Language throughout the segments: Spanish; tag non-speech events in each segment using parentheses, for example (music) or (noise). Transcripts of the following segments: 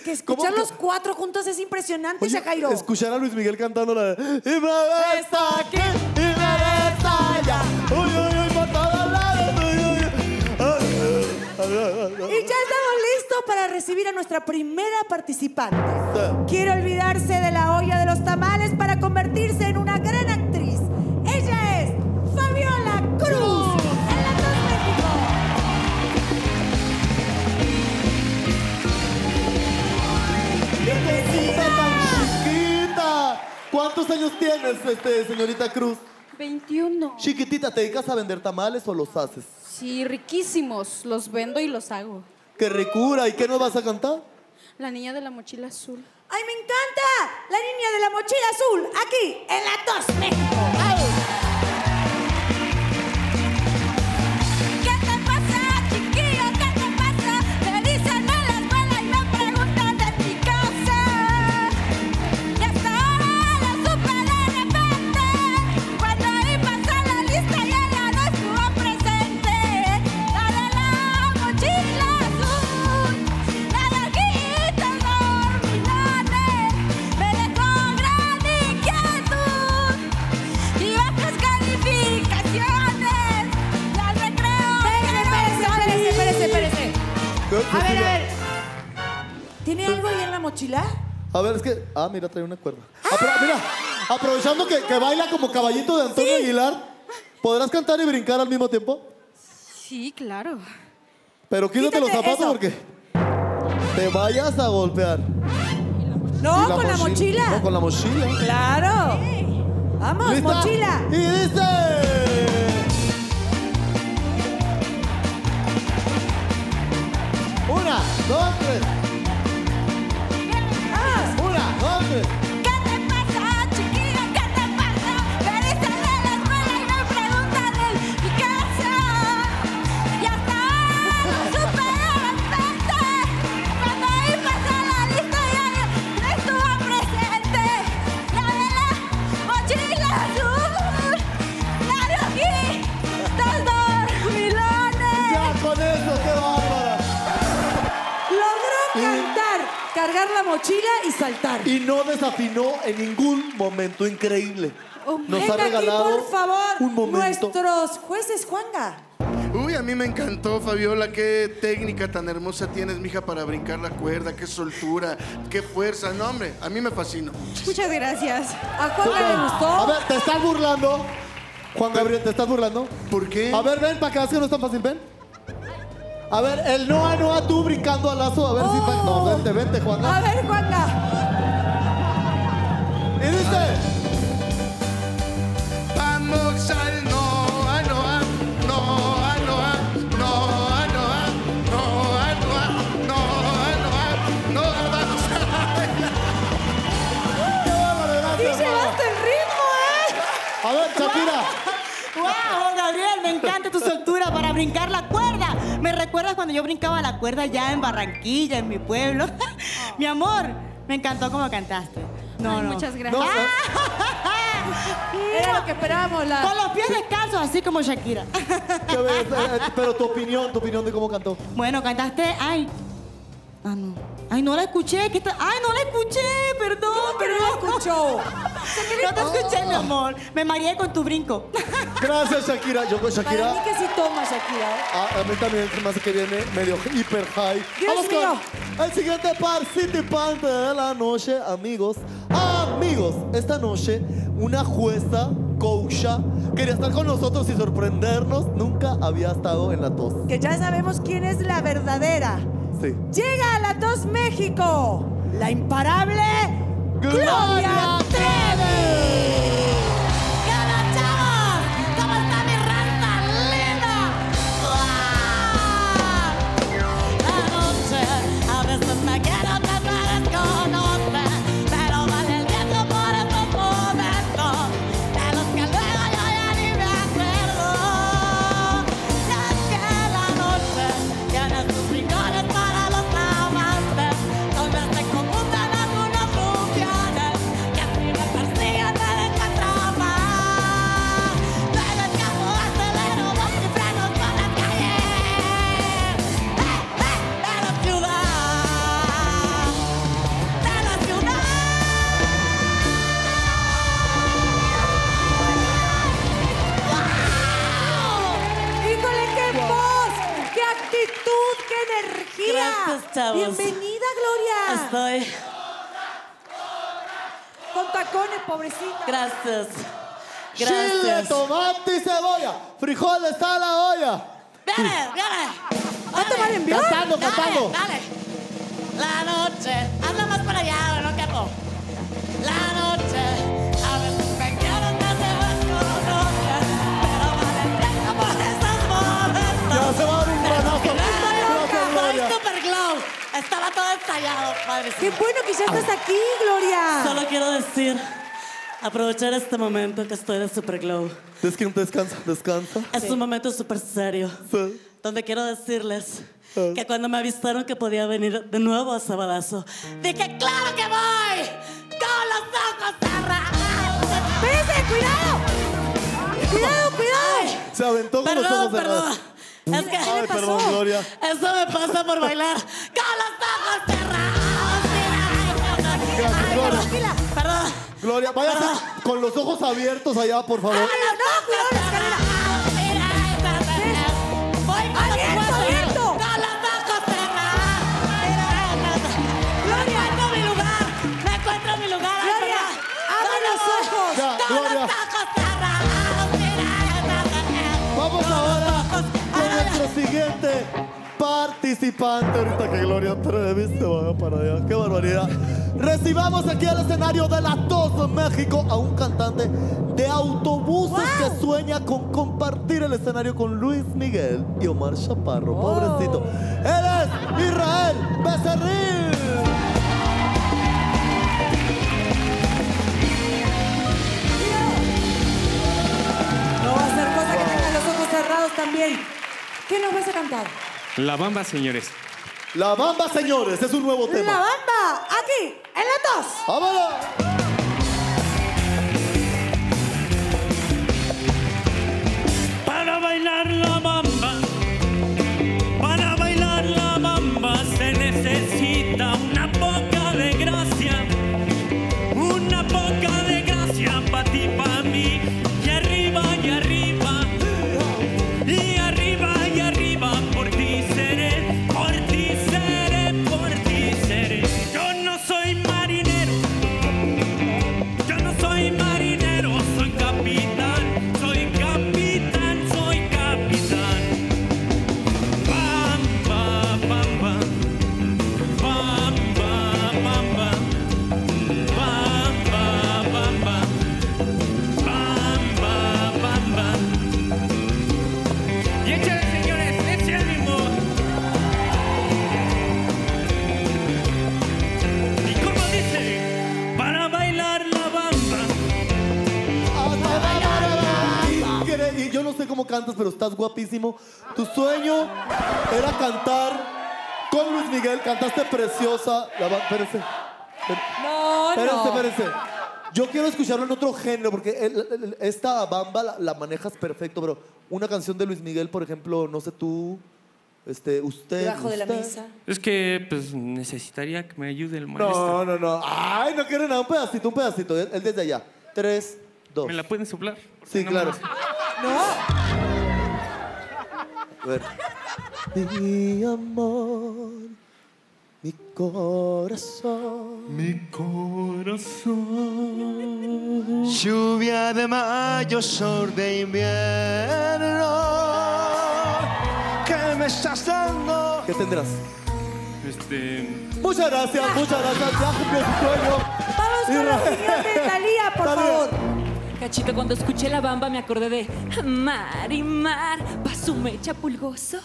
venir que. Escuchar ¿Cómo los cuatro juntos es impresionante, Oye, Shajairo. escuchar a Luis Miguel cantando la de Y me ves aquí, y me ves allá. Uy, uy, uy, por todos lados. Y ya estamos listos para recibir a nuestra primera participante. Quiere olvidarse de la olla de los tamales para convertirse en una gran ¿Cuántos años tienes, este, señorita Cruz? 21. Chiquitita, ¿te dedicas a vender tamales o los haces? Sí, riquísimos. Los vendo y los hago. ¡Qué ricura! ¿Y qué nos vas a cantar? La niña de la mochila azul. ¡Ay, me encanta! La niña de la mochila azul, aquí, en la Tos México. ¿Qué A ver, es que. Ah, mira, trae una cuerda. Apro- mira, aprovechando que, que baila como caballito de Antonio Aguilar, ¿podrás cantar y brincar al mismo tiempo? Sí, claro. Pero quítate los zapatos eso. porque te vayas a golpear. No, Y con la mochila. No, con la mochila. Claro. Vamos, ¿Lista? mochila. Y dice. Una, dos, tres. La mochila y saltar. Y no desafinó en ningún momento. Increíble. Nos Venga ha regalado aquí, por favor, un momento. nuestros jueces, Juanga. Uy, a mí me encantó, Fabiola. Qué técnica tan hermosa tienes, mija, para brincar la cuerda. Qué soltura, qué fuerza. No, hombre, a mí me fascinó. Muchas gracias. ¿A Juanga le A gustó? ver, ¿te estás burlando? Juan Gabriel, ¿te estás burlando? ¿Por qué? A ver, ven para acá, es que no es tan fácil, ven. A ver, el Noa Noa, tú brincando al lazo, a ver si... pa- No, vente, vente, Juan. A ver, Juanga. Y dice... Vamos al Noa Noa, Noa Noa, Noa Noa, Noa Noa, Noa Noa, Noa vamos ¡Qué bárbaro, gracias, Sí Juan. llevaste el ritmo, ¿eh? A ver, Shakira. ¡Wow, Gabriel! Me encanta tu soltura para brincar la cuerda. Me recuerdas cuando yo brincaba la cuerda ya en Barranquilla, en mi pueblo. (laughs) mi amor, me encantó cómo cantaste. No, Ay, no. Muchas No, gracias. eh, (laughs) Era lo que esperábamos. La... Con los pies descalzos, así como Shakira. eh, pero tu opinión, tu opinión de cómo cantó. bueno, cantaste. Ay. Ah, no. Ay, no la escuché. ¿qué está? Ay, no la escuché. Perdón, Pero perdón. no escuchó. (laughs) No te escuché, mi amor. Me mareé con tu brinco. (laughs) Gracias, Shakira. Yo con Para mí Shakira... que sí toma, Shakira. ¿eh? Ah, a mí también se me hace que viene medio hiper high. Dios Vamos mío. con el siguiente participante de la noche, amigos. Amigos, esta noche una jueza, coacha, quería estar con nosotros y sorprendernos. Nunca había estado en la tos. Que ya sabemos quién es la verdadera. Llega a la Tos México, la imparable Gloria Trevi. Pobrecita. Gracias. Chile, Gracias. tomate y cebolla. Frijoles está la olla. ¡Viene, viene! ¿Va a tomar envión? Cantando, Dale, cantando. dale. La noche. Anda más para allá, no capo. La noche. Se va a dar un granazo. Gracias, super glow. Estaba todo ensayado, padre. ¡Qué bueno que ya estás aquí, Gloria! Solo quiero decir, aprovechar este momento que estoy de super glow. Descansa, descansa. Es un momento súper serio. Sí. Donde quiero decirles que cuando me avisaron que podía venir de nuevo a Sabadazo, dije, ¡claro que voy! ¡Con los ojos cerrados! ¡Espérese, cuidado! ¡Cuidado, cuidado! Se aventó con los Perdón, ojos cerrados. perdón. Es que Ay, perdón, Gloria. eso me pasa por bailar con los ojos cerrados. Gracias, Gloria. Tranquila. Perdón. Gloria, váyase con los ojos abiertos allá, por favor. No, no, cuidado la escalera. Voy con los Abierto, ojos abierto. Con los ojos cerrados. Gloria. Encuentro mi lugar. Me encuentro en mi lugar. Gloria, abre los ojos. Ya, Vamos ahora con nuestro siguiente participante. Ahorita que Gloria Trevi se vaya para allá. ¡Qué barbaridad! Recibamos aquí al escenario de la TOS México a un cantante de autobuses que sueña con compartir el escenario con Luis Miguel y Omar Chaparro. Pobrecito. Él es Israel Becerril. No va a ser cosa que tengan los ojos cerrados también. ¿Qué nos vas a cantar? La bamba, señores. La Bamba, señores, es un nuevo La tema. bamba, aquí, en la tos. ¡Vámonos! Cantas, pero estás guapísimo. Tu sueño era cantar con Luis Miguel. Cantaste preciosa. La espérense. No, Espérense, no. espérense. Yo quiero escucharlo en otro género, porque el- el- esta bamba la, la manejas perfecto, pero una canción de Luis Miguel, por ejemplo, no sé tú, este, usted. Debajo de la usted. mesa. Es que pues necesitaría que me ayude el maestro. No, no, no. Ay, no quiere nada. Un pedacito, un pedacito. Él él desde allá. Tres, dos. ¿Me la pueden soplar? Sí, claro. (laughs) No. A ver. Mi amor, mi corazón. Mi corazón. Lluvia de mayo, sol de invierno. ¿Qué me estás dando? ¿Qué tendrás? Este. Muchas gracias, muchas gracias. Ya cumplió su sueño. Vamos con la opinión de Talía, por Talía. favor. Cachito, cuando escuché la bamba me acordé de Mar y Mar, pa' su mecha pulgoso.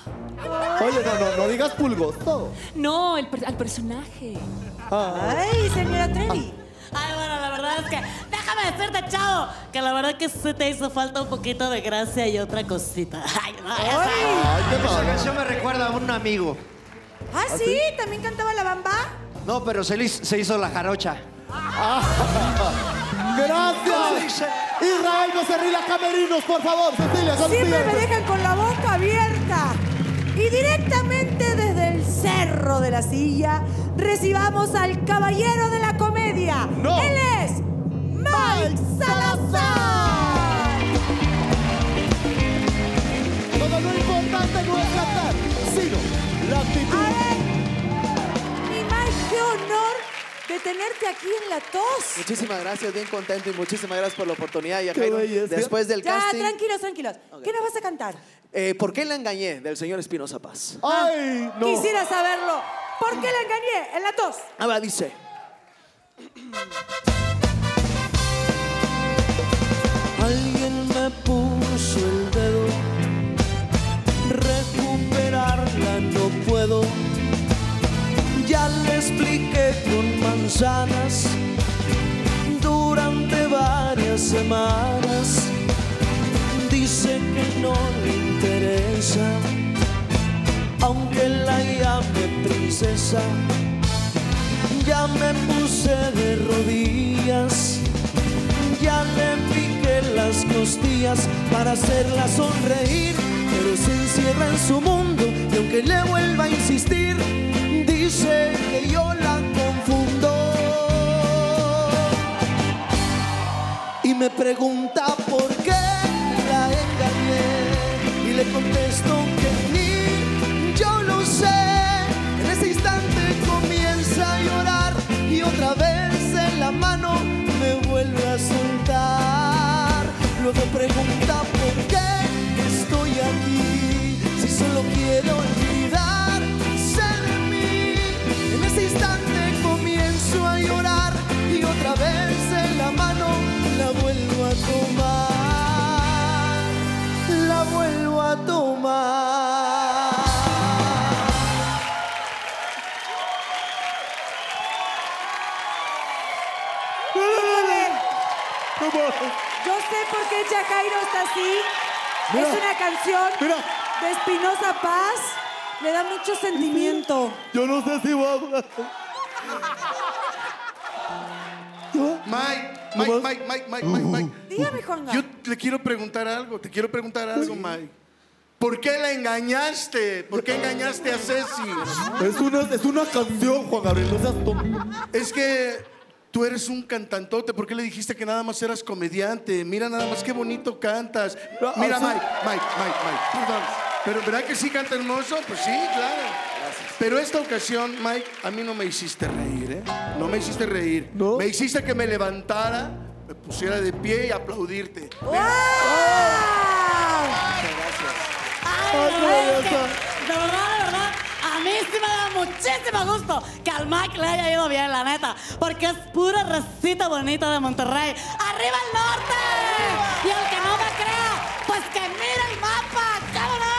Oye, no, no, no digas pulgoso. No, el al personaje. Ay, señora Trevi. Ay, bueno, la verdad es que déjame decirte, chavo, que la verdad que sí te hizo falta un poquito de gracia y otra cosita. (laughs) Ay, no. Ay, qué Esa canción me recuerda a un amigo. Ah, sí, también cantaba la bamba. No, pero se, hizo- se hizo la jarocha. (laughs) Gracias. Israel Becerril a Camerinos, por favor. Cecilia, Siempre me dejan con la boca abierta. Y directamente desde el cerro de la silla, recibamos al caballero de la comedia. No. Él es Mike Salazar. Todo lo importante no es cantar, sino actitud. De tenerte aquí en La Tos. Muchísimas gracias, bien contento y muchísimas gracias por la oportunidad. Y después del Ya, casting, tranquilos, tranquilos. ¿Qué nos vas a cantar? eh, ¿por qué la engañé? Del señor Espinosa Paz. Ay, no. Quisiera saberlo. ¿Por qué la engañé en La Tos? Ahora dice. Alguien me puso el dedo, recuperarla no puedo. Ya le expliqué con manzanas durante varias semanas. Dice que no le interesa, aunque la llame princesa. Ya me puse de rodillas ya le piqué las costillas para hacerla sonreír, pero se encierra en su mundo y aunque le vuelva a insistir, dice que yo la confundo. Y me pregunta por qué la engañé y le contesto que ni yo lo sé. Jacairo está así. Mira, es una canción mira. de Espinosa Paz. Le da mucho sentimiento. Yo no sé si va a... Mike, Mike, Nomás- Mike, Mike, Mike, Mike, Mike. Dígame, Juanga. Yo le quiero preguntar algo, te quiero preguntar algo, Mike. ¿Por qué la engañaste? ¿Por qué engañaste a Ceci? Es una, es una canción, Juan Gabriel, no seas tonto. Es que tú eres un cantantote. ¿Por qué le dijiste que nada más eras comediante? Mira nada más qué bonito cantas. No, Mira, Mike, Mike, Mike, Mike. Perdón. Pero ¿verdad que sí canta hermoso? Pues sí, claro. Pero esta ocasión, Mike, a mí no me hiciste reír, ¿eh? No me hiciste reír. ¿No? Me hiciste que me levantara, me pusiera de pie y aplaudirte. ¡Wow! Ay, qué belleza. De verdad, de verdad, a mí sí me da muchísimo gusto que al Mike le haya ido bien, la neta. Porque es pura recita bonita de Monterrey. ¡Arriba el norte! Y el que no me crea, pues que mire el mapa, ¿cómo no?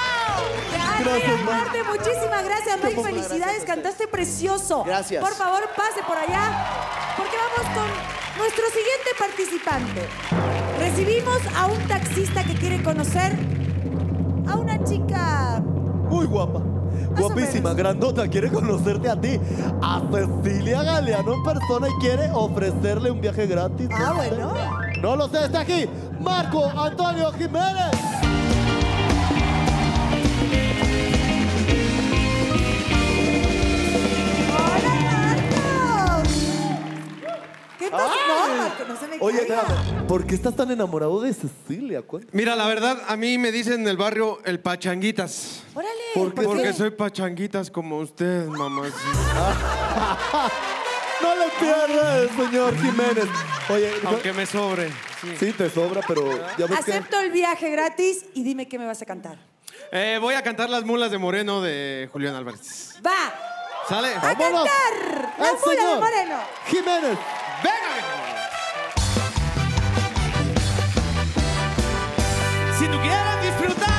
Gracias, Mike. Muchísimas gracias, Mike. Felicidades, cantaste precioso. Gracias. Por favor, pase por allá, porque vamos con nuestro siguiente participante. Recibimos a un taxista que quiere conocer a una chica. Muy guapa. Guapísima, grandota, quiere conocerte a ti, a Cecilia Galeano en persona y quiere ofrecerle un viaje gratis. Ah, No bueno. No lo sé, está aquí Marco Antonio Jiménez. ¡Hola, Marcos! ¿Qué pasa? No, Marcos, no se me Oye, caiga. espérame, ¿por qué estás tan enamorado de Cecilia? Cuéntame. Mira, la verdad, a mí me dicen en el barrio el pachanguitas. Órale. ¿Por qué? Porque soy pachanguitas como usted, mamá. (laughs) No le pierdas, señor Jiménez. Oye, Aunque me sobre. sí. sí te sobra, pero ya ves que... Acepto el viaje gratis y dime qué me vas a cantar. Eh, voy a cantar Las mulas de Moreno de Julián Álvarez. ¡Va! ¿Sale? ¡A ¡Vámonos! cantar! ¡La ¡El mula de Moreno! Jiménez. ¡Venga! Si tú quieres disfrutar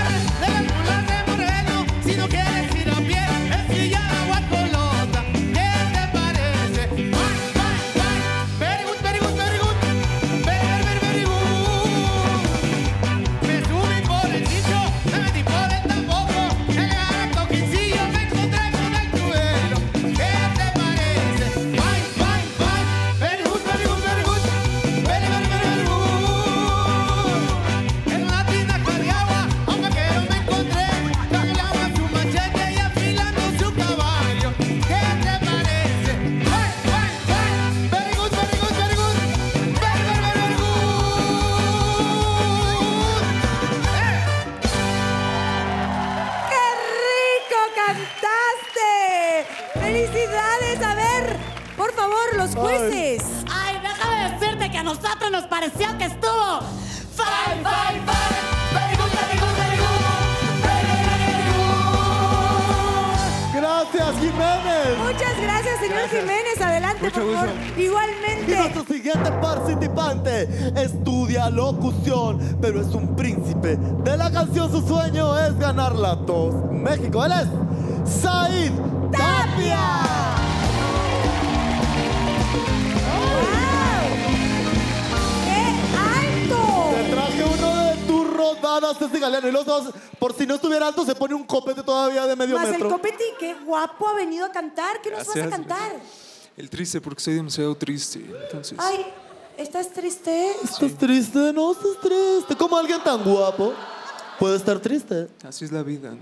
él es Said Tapia. ¡Alto! Te traje uno de tus rodadas de Galeano. Y los dos, por si no estuviera alto, se pone un copete todavía de medio Más el metro. copete, qué guapo ha venido a cantar. ¿Qué nos vas a cantar? El triste porque soy demasiado triste. Entonces, Ay, ¿estás triste? ¿Estás triste? No, estás triste. ¿Cómo alguien tan guapo puede estar triste? así es la vida.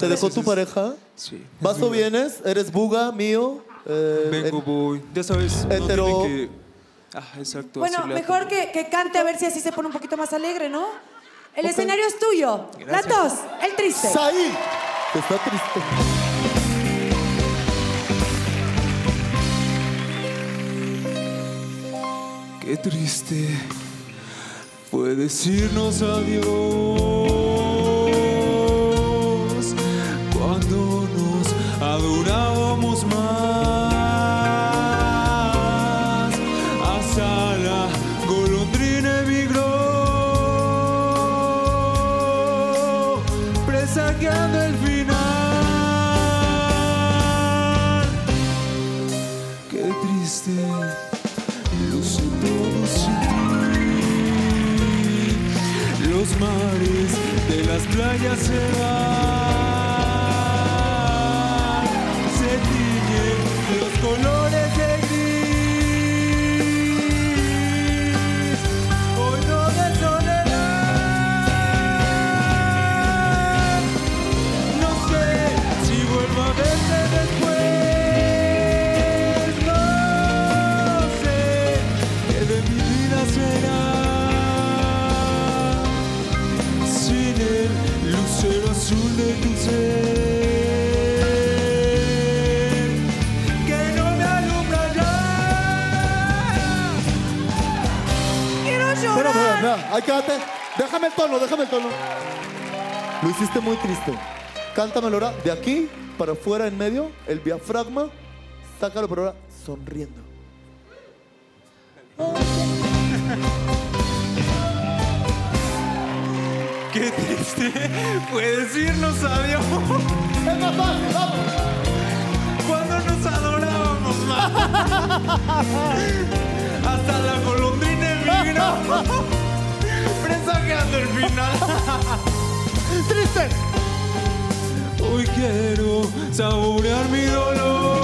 ¿Te dejó tu pareja? Sí. ¿Vas o vienes? ¿Eres buga, mío? Eh, Vengo, voy. Ya sabes, no hetero. tiene que... Ah, exacto. Bueno, mejor que, que cante a ver si así se pone un poquito más alegre, ¿no? El escenario es tuyo. Gracias. La tos, el triste. Que está triste. Qué triste fue decirnos adiós to Ahí quédate. Déjame el tono, déjame el tono. Lo hiciste muy triste. Cántamelo ahora de aquí para afuera en medio, el diafragma. Sácalo por ahora sonriendo. (laughs) Qué triste fue decirnos adiós. Es más fácil, vamos. Cuando nos adorábamos más. (laughs) Hasta la golondrina emigró. (laughs) Presagiando el final. (laughs) ¡Triste! Hoy quiero saborear mi dolor.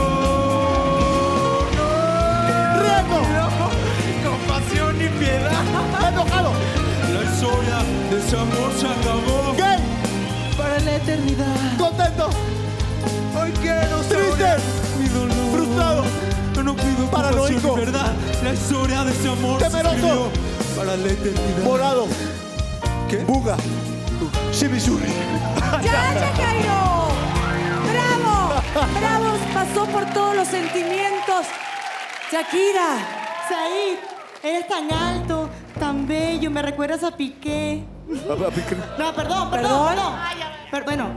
¡Riego! No, compasión y piedad. ¡Enojado! La historia de ese amor se acabó. ¡Gay! Para la eternidad. ¡Contento! Hoy quiero ¡Triste! saborear mi dolor. ¡Frustrado! No pido Paranoico. verdad. La historia de ese amor se Temeroso. escribió para la eternidad. Morado. ¿Qué? Buga. ¡Ya, Chacairo! ¡Bravo! ¡Bravo! Pasó por todos los sentimientos. Shakira. Said, eres tan alto, tan bello, me recuerdas a Piqué. No, perdón, perdón, ¿Perdón? perdón. Pero bueno,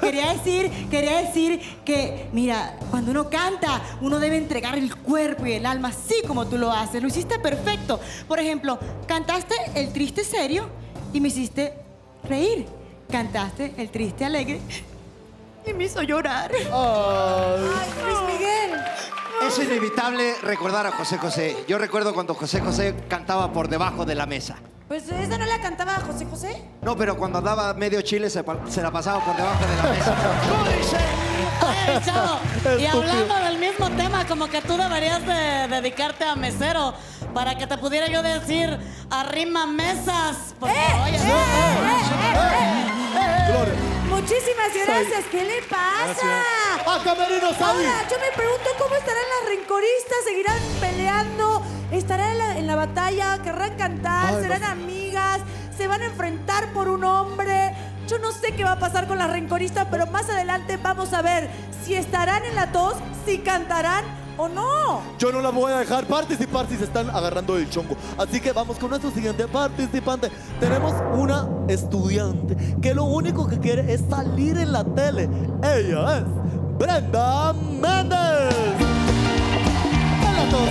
Quería decir, quería decir que, mira, cuando uno canta, uno debe entregar el cuerpo y el alma así como tú lo haces. Lo hiciste perfecto. Por ejemplo, cantaste el triste serio y me hiciste reír. Cantaste el triste alegre y me hizo llorar. Ay, Luis Miguel. Es inevitable recordar a José José. Yo recuerdo cuando José José cantaba por debajo de la mesa. Pues esa no la cantaba José José. No, pero cuando andaba medio chile se, se la pasaba por debajo de la mesa. (laughs) Oye, chavo, y hablando del mismo tema, como que tú deberías de dedicarte a mesero para que te pudiera yo decir arrima mesas. Porque, oye, Gloria. Muchísimas gracias. ¿Qué le pasa? ¡A Camerino Said! Ahora, yo me pregunto cómo estarán las rencoristas, seguirán peleando, estarán en la, en la batalla, querrán cantar, Ay, serán no amigas, se van a enfrentar por un hombre. Yo no sé qué va a pasar con las rencoristas, pero más adelante vamos a ver si estarán en la tos, si cantarán o no. Yo no la voy a dejar participar si se están agarrando el chongo. Así que vamos con nuestro siguiente participante. Tenemos una estudiante que lo único que quiere es salir en la tele. Ella es Brenda Méndez. Hola a todos.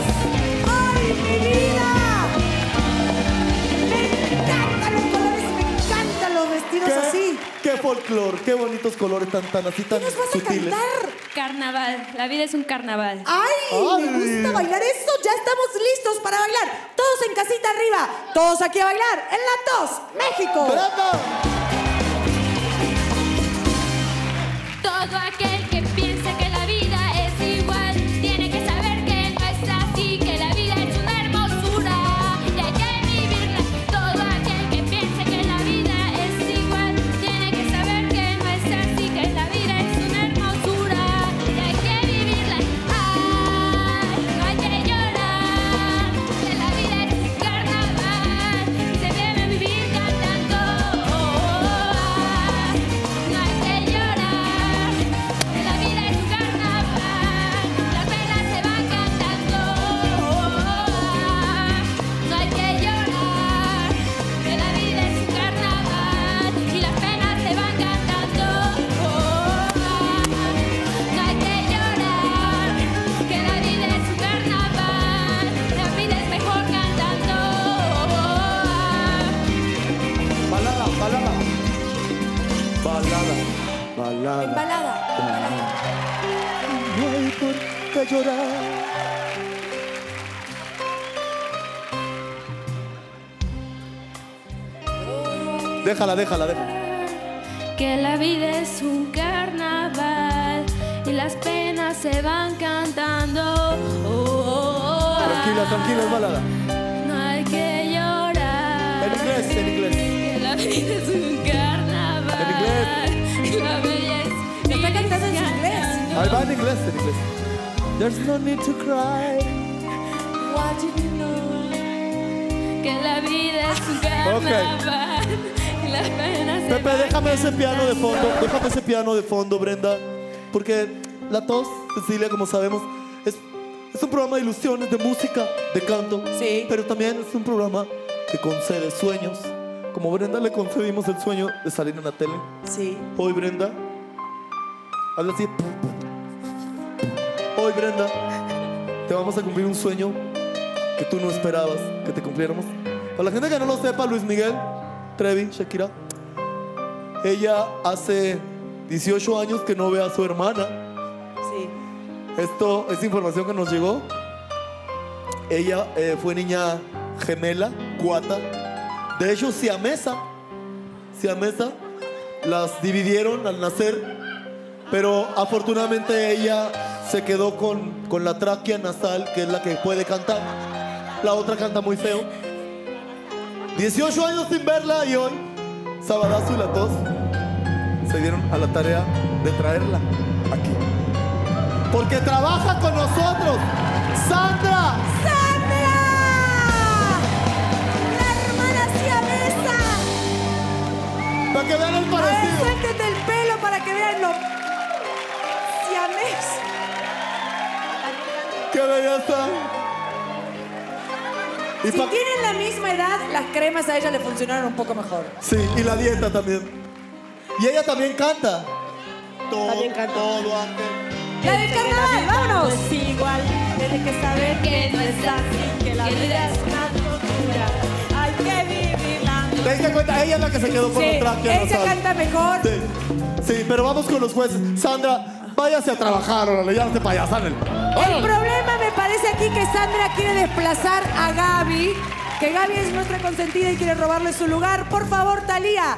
¡Ay, mi vida! Me encantan los colores, me encantan los vestidos ¿Qué, así. Qué folclor, qué bonitos colores tan, tan así, tan ¿Qué nos vas a sutiles. cantar? Carnaval. La vida es un carnaval. ¡Ay! Ay. Me gusta bailar eso. Ya estamos listos para bailar. Todos en casita arriba. Todos aquí a bailar. En la tos, México. Brenda. Todo aquel Déjala, déjala, déjala. Que la vida es un carnaval y las penas se van cantando. Oh, oh, oh, Tranquila, tranquila, es balada. No hay que llorar. En inglés, en inglés. Que la vida es un carnaval. En inglés. Y la belleza Está cantando en inglés. Ahí va en inglés, en inglés. There's no need to cry. What did you know? Que la vida es un carnaval. Y las penas se Pepe, déjame ese piano de fondo, déjame ese piano de fondo, Brenda. Porque la tos, Cecilia, como sabemos, es, es un programa de ilusiones, de música, de canto. Sí. Pero también es un programa que concede sueños. Como Brenda le concedimos el sueño de salir en la tele. Sí. Hoy, Brenda, habla así. Hoy, Brenda, te vamos a cumplir un sueño que tú no esperabas que te cumpliéramos. Para la gente que no lo sepa, Luis Miguel, Trevi, Shakira, ella hace 18 años que no ve a su hermana. Sí. Esto es información que nos llegó. Ella eh, fue niña gemela, cuata. De hecho, siamesa. Siamesa. Las dividieron al nacer. Pero afortunadamente ella se quedó con, con la tráquea nasal, que es la que puede cantar. La otra canta muy feo. 18 años sin verla y hoy, Sabadazo y la tos se dieron a la tarea de traerla aquí. Porque trabaja con nosotros. Sandra. ¡Sandra! ¡La hermana siamesa! Para que vean el A ver, parecido. suéltete el pelo para que vean lo siamés. ¡Qué belleza! Y Si tienen la misma edad, las cremas a ella le funcionaron un poco mejor. Sí, y la dieta también. Y ella también canta. Todo, También canta. todo antes. ¡La del carnaval! ¡Vámonos! Es igual, tiene que saber que no es así, que la vida es una locura. Hay que vivirla. ¿Te diste cuenta? Ella es la que se quedó con Sí, la tráquea ella nasal. canta mejor. Sí, sí, pero vamos con los jueces. Sandra, váyase a trabajar, órale, ya se payasan el. El problema me parece aquí que Sandra quiere desplazar a Gaby, que Gaby es nuestra consentida y quiere robarle su lugar. Por favor, Talía.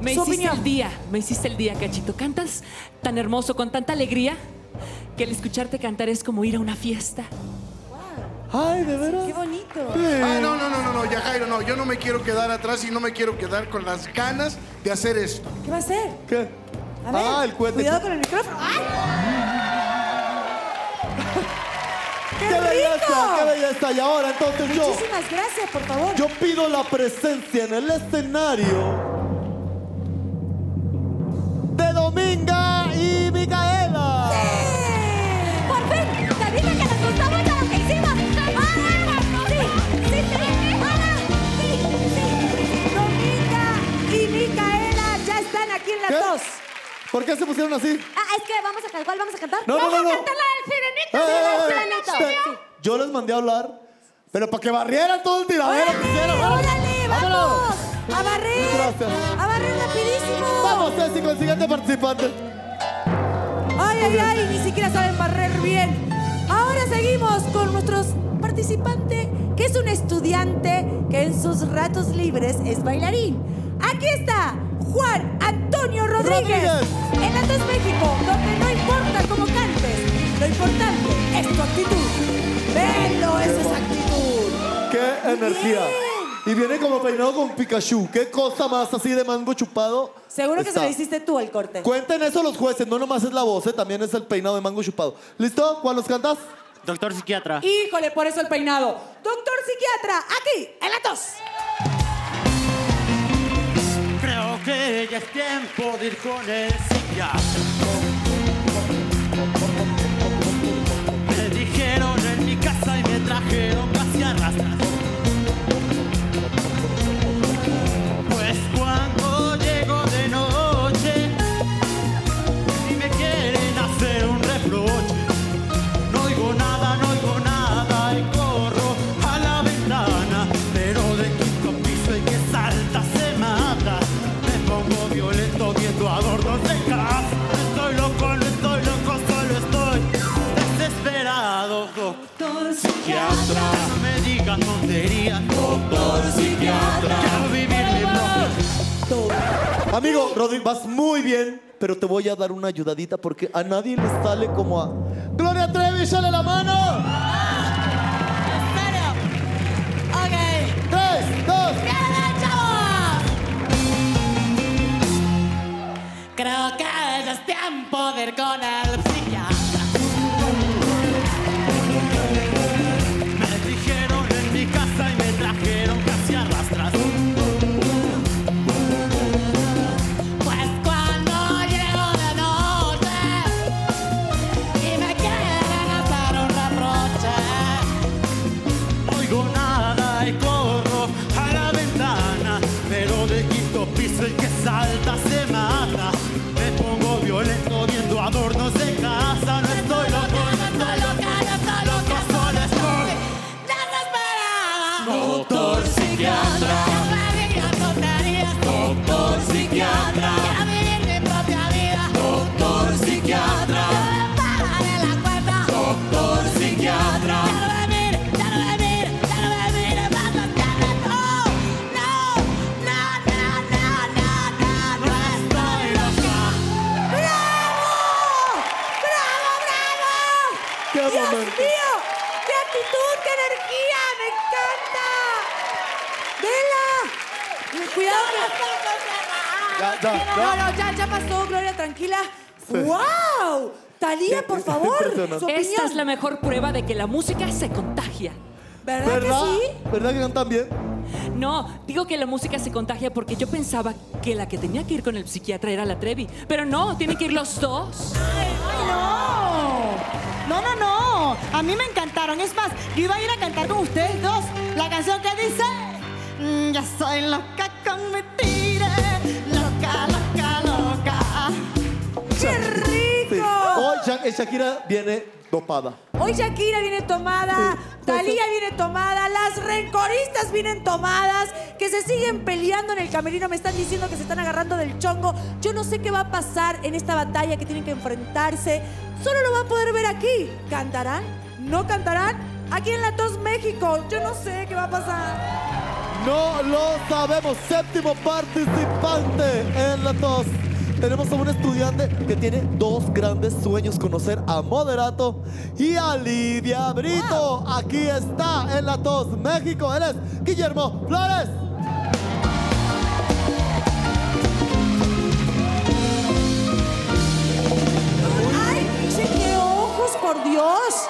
Me su hiciste opinión. el día, me hiciste el día, cachito. Cantas tan hermoso, con tanta alegría, que el escucharte cantar es como ir a una fiesta. Ay, de veras. Qué bonito. Ay, no, no, no, no, no, ya Jairo, no. Yo no me quiero quedar atrás y no me quiero quedar con las ganas de hacer esto. ¿Qué va a hacer? ¿Qué? A ver, Ah, el cohete. Cuidado con el micrófono. ¡Ay! ¡Qué, belleza! ¡Qué belleza! Y ahora entonces Muchísimas yo. Muchísimas gracias, por favor. Yo pido la presencia en el escenario de Dominga y Micaela. ¡Sí! Por fin, te dije que nos gustaba mucho lo que hicimos. Sí, sí, sí. ¡Ah! Sí, sí. Dominga y Micaela ya están aquí en la tos qué se pusieron así? Ah, es que vamos a cantar. ¿Cuál vamos a cantar? No, no, no, no. ¡Vamos a cantar la del sirenito! ¡Eh! ¡Sí, la del sirenito! Usted- Yo les mandé a hablar, pero para que barrieran todo el tiradero. ¡Órale, vamos! ¡A barrer! Gracias. ¡A barrer rapidísimo! Vamos, Ceci, con el siguiente participante. ¡Ay, ay, ay! Ni siquiera saben barrer bien. Ahora seguimos con nuestro participante, que es un estudiante que en sus ratos libres es bailarín. Aquí está Juan Antonio Rodríguez, Rodríguez. en Atos México, donde no importa cómo cantes, lo importante es tu actitud. ¡Velo! ¡Esa es actitud! ¡Qué energía! Y viene como peinado con Pikachu. ¿Qué cosa más así de mango chupado? Seguro que se lo hiciste tú el corte. Cuenten eso los jueces, no nomás es la voz, ¿eh? también es el peinado de mango chupado. ¿Listo? ¿Cuál los cantas? Doctor psiquiatra. Híjole, por eso el peinado. Doctor psiquiatra, aquí, en la tos. Ya es tiempo de ir con el psiquiatra. Me dijeron en mi casa y me trajeron casi Amigo, Rodri, vas muy bien, pero te voy a dar una ayudadita porque a nadie le sale como a. ¡Gloria Trevi, échale la mano! Ok. ¡Tres, dos! Creo que ya es tiempo de ir con el psiquiatra. No, no, ya, ya pasó, Gloria, tranquila. ¡Wow! Talía, por (laughs) favor, su Esta es la mejor prueba de que la música se contagia. ¿Verdad, ¿Verdad? que sí? ¿Verdad que cantan bien? No, digo que la música se contagia porque yo pensaba que la que tenía que ir con el psiquiatra era la Trevi. Pero no, tienen que ir los dos. ¡Ay, no! No, no, no. A mí me encantaron. Es más, yo iba a ir a cantar con ustedes dos la canción que dice... mm, Ya soy loca con mi Sha- eh, Shakira viene dopada. Hoy Shakira viene tomada, Talía viene tomada, las rencoristas vienen tomadas, que se siguen peleando en el camerino, me están diciendo que se están agarrando del chongo. Yo no sé qué va a pasar en esta batalla que tienen que enfrentarse. Solo lo va a poder ver aquí. ¿Cantarán? ¿No cantarán? Aquí en La Tos México. Yo no sé qué va a pasar. No lo sabemos. Séptimo participante en la tos. Tenemos a un estudiante que tiene dos grandes sueños, conocer a Moderato y a Lidia Brito. Aquí está en la tos México. Él es Guillermo Flores. ¡Ay, che, qué ojos, por Dios!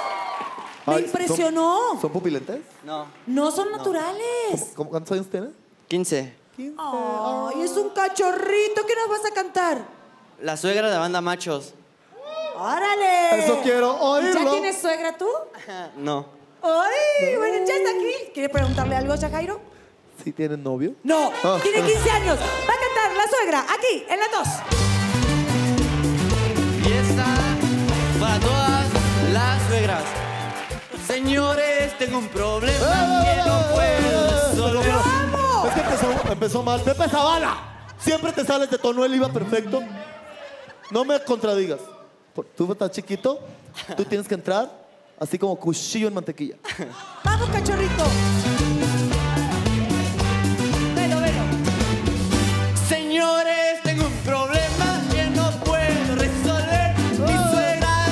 Me Ay, impresionó. ¿Son, ¿son pupilentes? No, No son naturales. ¿Cómo- ¿Cuántos años tiene? 15. Ay, es un cachorrito. ¿Qué nos vas a cantar? La suegra de banda machos. ¡Órale! Eso quiero ¿Ya oírlo. tienes suegra tú? No. ¡Ay! Bueno, ya está aquí. ¿Quiere preguntarle algo a Jairo? ¿Sí tienen novio? No, Ah. tiene 15 años. Va a cantar la suegra aquí, en la tos. para todas las suegras. Señores, tengo un problema que no puedo resolver. Empezó, empezó mal. Pepe Zavala, siempre te sales de tono, él iba perfecto. No me contradigas. Tú estás chiquito, tú tienes que entrar así como cuchillo en mantequilla. Vamos, cachorrito. Velo, velo. Señores, tengo un problema que no puedo resolver. Mis suegras.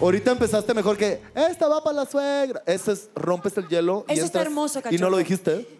Ahorita empezaste mejor que esta va para la suegra. Ese es rompes el hielo. y Eso está entras- hermoso, Y no cachorro. lo dijiste.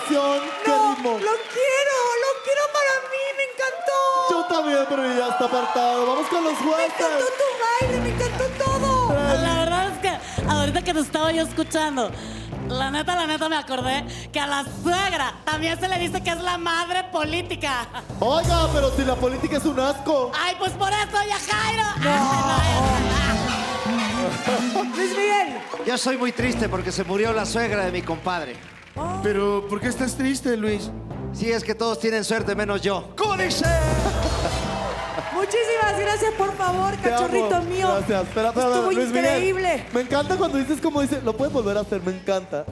Timing, qué ritmo? Lo quiero, lo quiero para mí, me encantó. Yo también, pero ya está apartado. Vamos con los Me encantó jueces. tu baile, me encantó todo. La verdad es que ahorita que te estaba yo escuchando, la neta, la neta me acordé que a la suegra también se le dice que es la madre política. Oiga, pero si la política es un asco. Ay, pues por eso ya Jairo. Luis Miguel. Yo soy muy triste porque se murió la suegra de mi compadre. Pero, ¿por qué estás triste, Luis? Sí, es que todos tienen suerte menos yo. ¿Cómo dice? (laughs) Muchísimas gracias, por favor, Te cachorrito amo. mío. Gracias. Espera, espera, Estuvo Luis Miguel. increíble. Me encanta cuando dices como dice. Lo puedes volver a hacer, me encanta.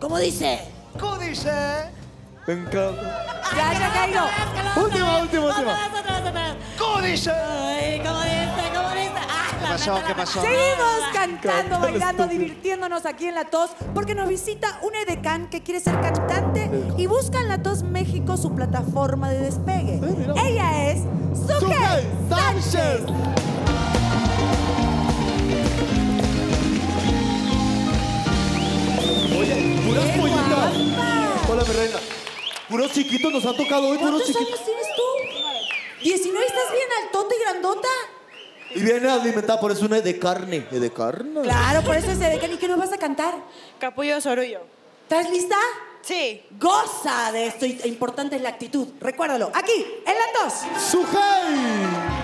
¿Cómo dice? ¿Cómo dice? Me encanta. Ya, ya, Jairo. Última, última, última. ¿Cómo dice? Ay, ¿cómo dice? Pasó? ¿Qué pasó? Seguimos cantando, Canta, bailando, divirtiéndonos aquí en La Tos, porque nos visita un edecán que quiere ser cantante y busca en La Tos México su plataforma de despegue. Ella es Sujei Sánchez. Oye, puras ¡Qué pollitas. Hola, mi reina. Puros chiquitos nos han tocado hoy, puros ¿Cuántos chiquitos. años tienes tú? ¿19 estás bien altota y grandota? Y viene alimentada, por eso una de carne. ¿De carne? Claro, por eso es edecán. ¿Y qué nos vas a cantar? Capullo Sorullo. ¿Estás lista? Sí. Goza de esto. Importante es la actitud. Recuérdalo. Aquí, en La Tos. ¡Sujei!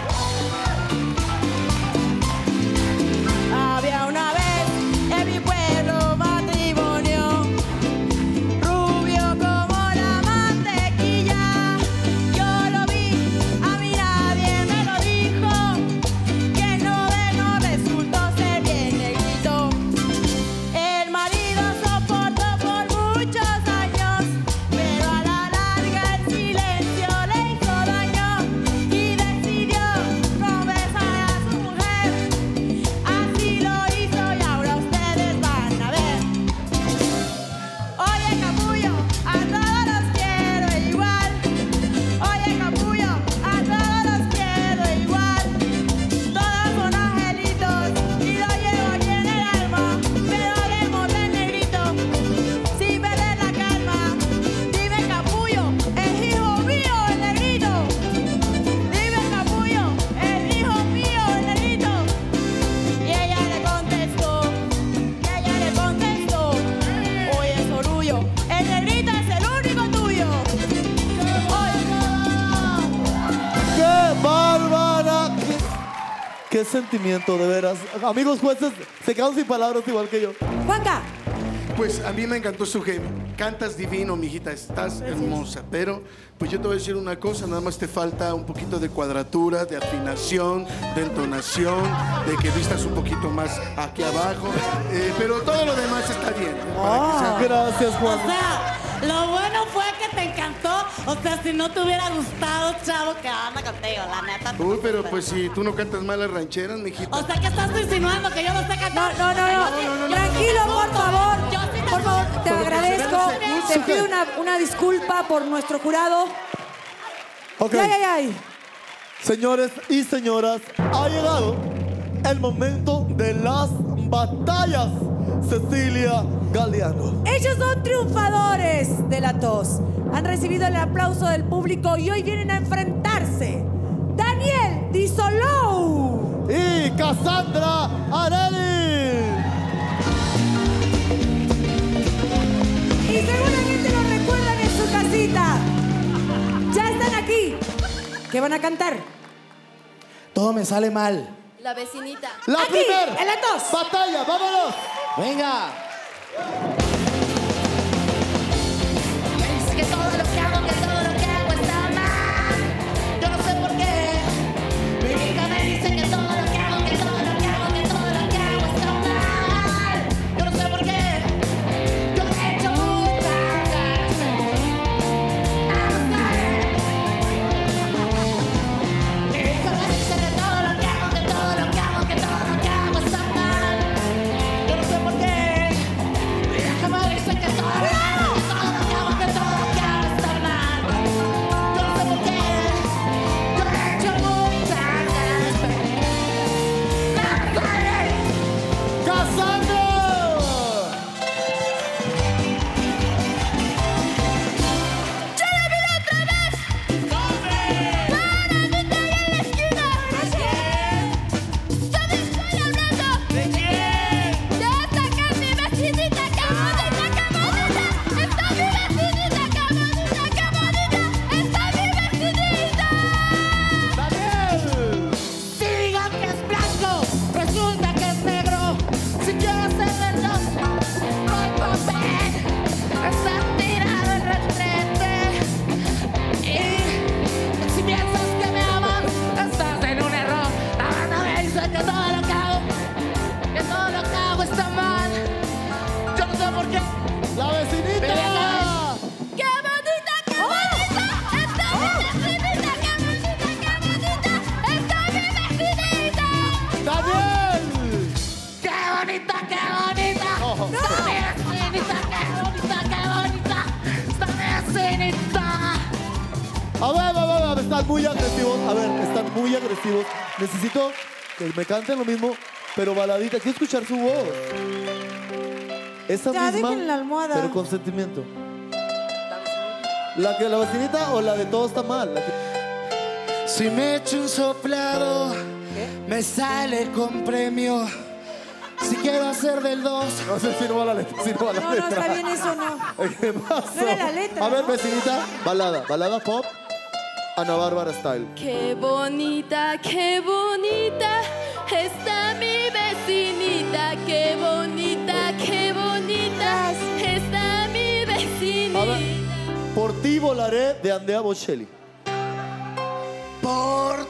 Sentimiento, de veras! Amigos jueces, se quedan sin palabras igual que yo. Juanca, Pues a mí me encantó su que cantas divino, mijita, estás hermosa. Pero, pues yo te voy a decir una cosa, nada más te falta un poquito de cuadratura, de afinación, de entonación, de que vistas un poquito más aquí abajo. Eh, pero todo lo demás está bien. sea- Gracias, Juan. O sea, lo bueno fue que te encantó. O sea, si no te hubiera gustado, chavo, que anda contigo, la neta. Uy, pero pues si tú no cantas mal las rancheras, mijita. O sea, que estás insinuando que yo no sé cantar. No, no, no. Tranquilo, por favor. Por favor, te agradezco. Te pido una, una disculpa por nuestro jurado. Ok. Ay, ay, ay. Señores y señoras, ha llegado el momento de las batallas. Cecilia Galeano. Ellos son triunfadores de la tos. Han recibido el aplauso del público y hoy vienen a enfrentarse. Daniel Disolou. Y Cassandra Areli. Y seguramente lo recuerdan en su casita. Ya están aquí. ¿Qué van a cantar? Todo me sale mal. La vecinita. La primera en la tos. batalla, vámonos. Venga. Me canten lo mismo, pero baladita. Quiero escuchar su voz. Esa Ya, misma, dejen la almohada. pero con sentimiento. ¿La que la vecinita o la de todo está mal? La que- Si me echo un soplado, me sale con premio. Si quiero hacer del 2, No sé si no va la letra. Si no va la No, no, letra. está bien eso, no. (laughs) ¿Qué pasó? No era la letra, A ver, ¿no? vecinita, balada. Balada pop. Ana Bárbara Style. Qué bonita, qué bonita está mi vecinita, qué bonita, qué bonita está mi A ver, vecinita. por ti volaré de Andrea Bocelli. por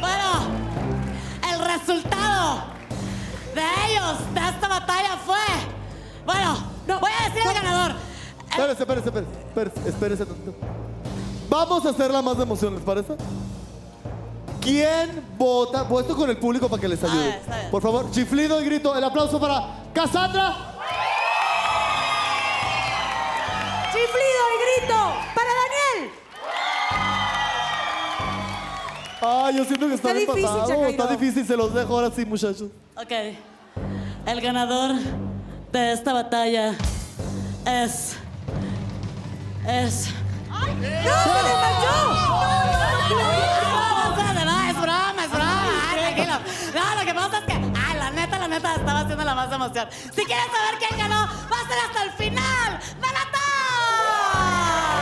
Bueno, el resultado de ellos, de esta batalla fue. Bueno, voy a decir el ganador. Espérese, espérese, espérese, espérese, espérese tantito. Vamos a hacerla más de emoción, ¿les parece? ¿Quién vota? Puesto con el público para que les ayude. ver, está bien. Por favor, chiflido y grito. El aplauso para Cassandra. Ay, yo siento que está, Está difícil, empatado. Chacairo. Está difícil, se los dejo ahora sí, muchachos. Ok. El ganador de esta batalla es. Es. ¡No, se no, es broma, es broma. Ay, tranquilo. No, lo que pasa es que, ay, la neta, la neta, estaba haciendo la más emoción. Si quieres saber quién ganó, va a ser hasta el final de la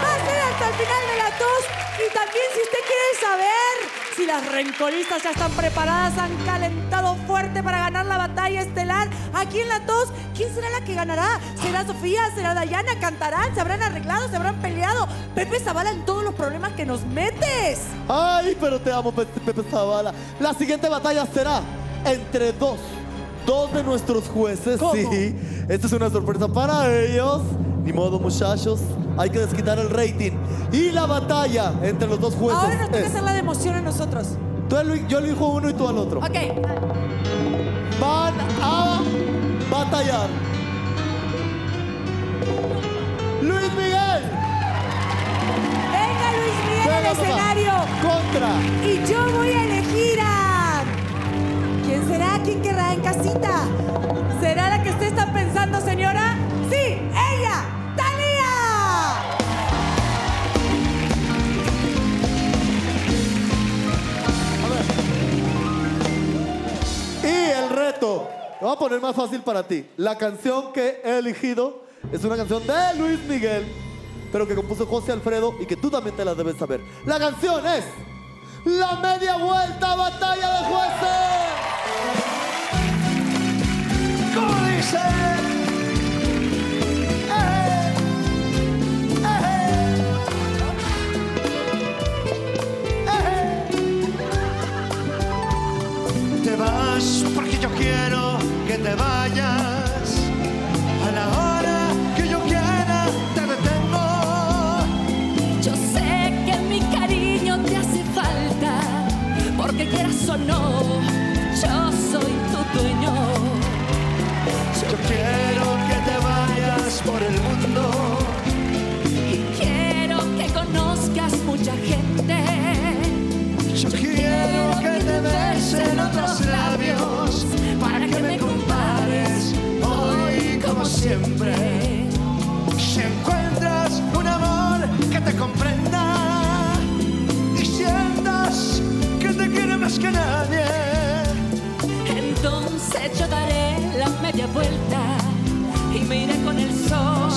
Va a ser hasta el final de la tos. Y también si usted quiere saber si las rencoristas ya están preparadas, han calentado fuerte para ganar la batalla estelar aquí en la tos, ¿quién será la que ganará? ¿Será Sofía? ¿Será Dayana? ¿Cantarán? ¿Se habrán arreglado? ¿Se habrán peleado? Pepe Zavala en todos los problemas que nos metes. Ay, pero te amo, Pe- Pepe Zavala. La siguiente batalla será entre dos. Dos de nuestros jueces, ¿Cómo? sí. Esta es una sorpresa para ellos. Ni modo, muchachos. Hay que desquitar el rating. Y la batalla entre los dos jueces. Ahora nos toca es- hacer la de emoción a nosotros. tú yo elijo uno y tú al otro. Ok. Van a batallar. Luis Miguel. Venga Luis Miguel Venga, al papá. escenario. Contra. Y yo voy a elegir a... ¿Quién será? ¿Quién querrá en casita? ¿Será la que usted está pensando, señora? Voy a poner más fácil para ti. La canción que he elegido es una canción de Luis Miguel, pero que compuso José Alfredo y que tú también te la debes saber. La canción es La Media Vuelta Batalla de Jueces. ¿Cómo dice? Porque yo quiero que te vayas. A la hora que yo quiera te detengo. Yo sé que mi cariño te hace falta, porque quieras o no,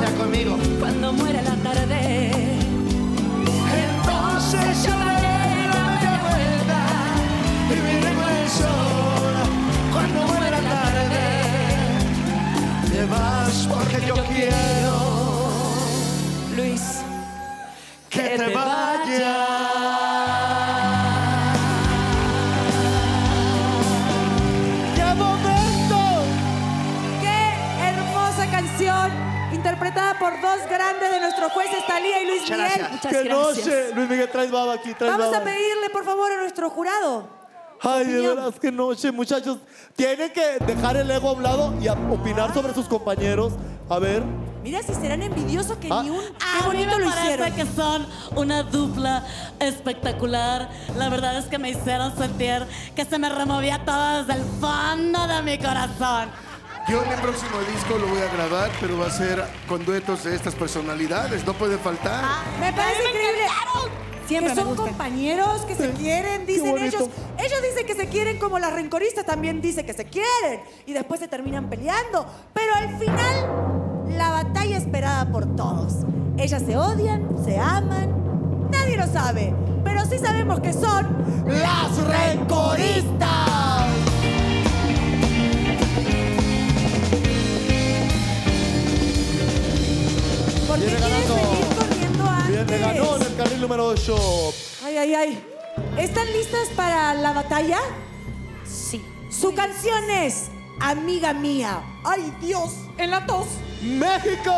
sea conmigo. Nuestros jueces, Talía y Luis Muchas Miguel. gracias. muchas ¡Qué gracias. noche! Luis Miguel, traes baba aquí, traes Vamos baba. a pedirle, por favor, a nuestro jurado. Ay, de veras, qué noche, muchachos. Tienen que dejar el ego a un lado y a- opinar sobre sus compañeros. A ver. Mira si serán envidiosos que Ah. ni un... ¡Qué A mí bonito me lo parece hicieron! que son una dupla espectacular. La verdad es que me hicieron sentir que se me removía todo desde el fondo de mi corazón. Yo en el próximo disco lo voy a grabar, pero va a ser con duetos de estas personalidades. No puede faltar. Me parece increíble. Siempre que son compañeros, que se quieren, dicen ellos. Ellos dicen que se quieren como la rencorista también dice que se quieren. Y después se terminan peleando. Pero al final, la batalla esperada por todos. Ellas se odian, se aman. Nadie lo sabe. Pero sí sabemos que son ¡Las Rencoristas! Porque Viene ganando. corriendo antes. Bien, me ganó en el carril número 8. Ay, ay, ay. ¿Están listas para la batalla? Sí. Su canción es Amiga Mía. Ay, Dios, en la tos. ¡México!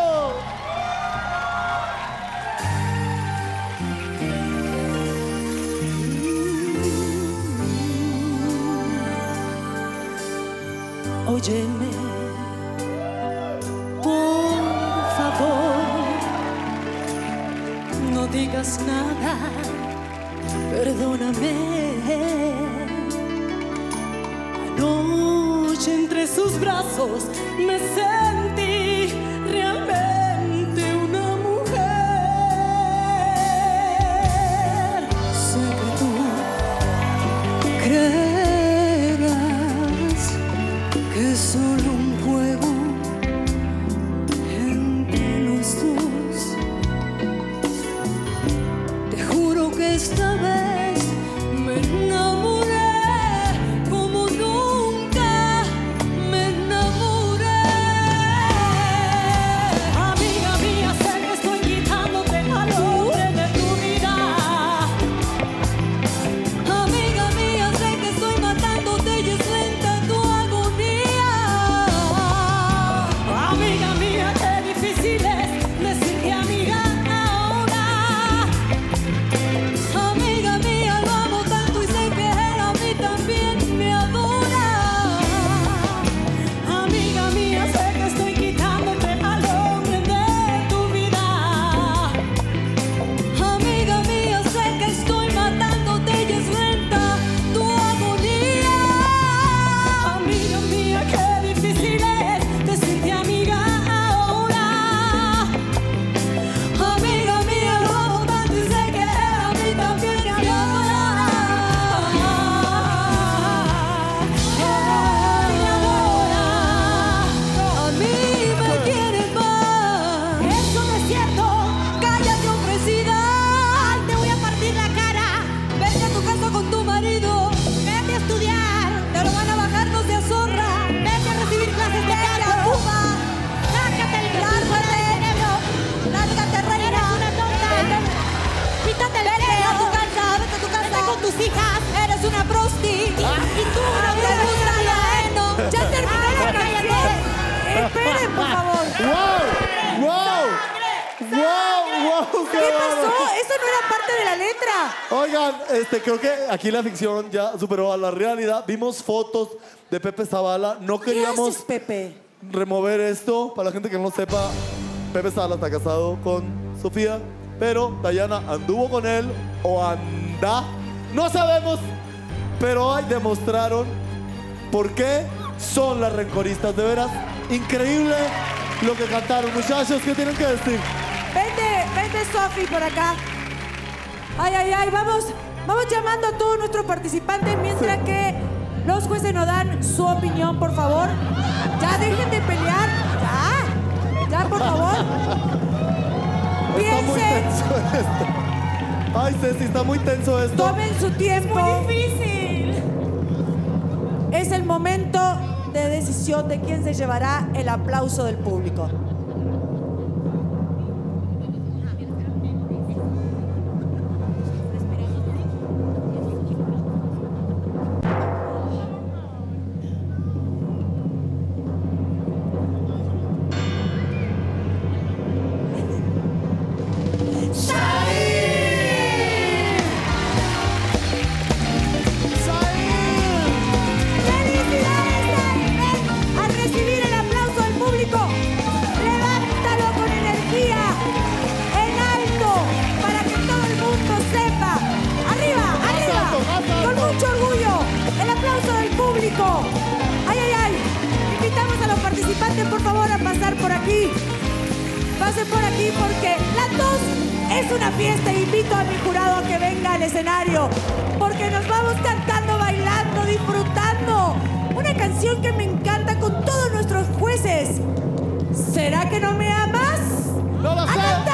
Óyeme, por digas nada, perdóname. Anoche entre sus brazos me sentí Oigan, este, creo que aquí la ficción ya superó a la realidad. Vimos fotos de Pepe Zavala. No queríamos remover esto. Para la gente que no sepa, Pepe Zavala está casado con Sofía. Pero Dayana anduvo con él o anda. No sabemos. Pero hoy demostraron por qué son las rencoristas. De veras, increíble lo que cantaron. Muchachos, ¿qué tienen que decir? Vente, vente Sofi, por acá. Ay, ay, ay, vamos, vamos llamando a todos nuestros participantes mientras que los jueces nos dan su opinión, por favor. Ya dejen de pelear, ya, ya, por favor. Piensen. Ay, Ceci, está muy tenso esto. Tomen su tiempo. Es muy difícil. Es el momento de decisión de quién se llevará el aplauso del público. Pasen por aquí porque la tos es una fiesta. Invito a mi jurado a que venga al escenario porque nos vamos cantando, bailando, disfrutando. Una canción que me encanta con todos nuestros jueces. ¿Será que no me amas? No lo sé.